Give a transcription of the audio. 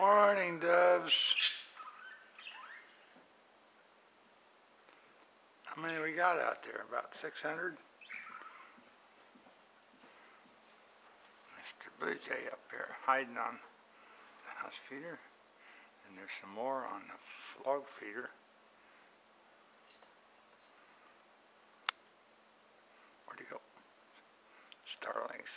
Mourning, doves. How many we got out there? About six hundred? Mr. Blue Jay up here hiding on the house feeder. And there's some more on the log feeder. Where'd he go? Starlings.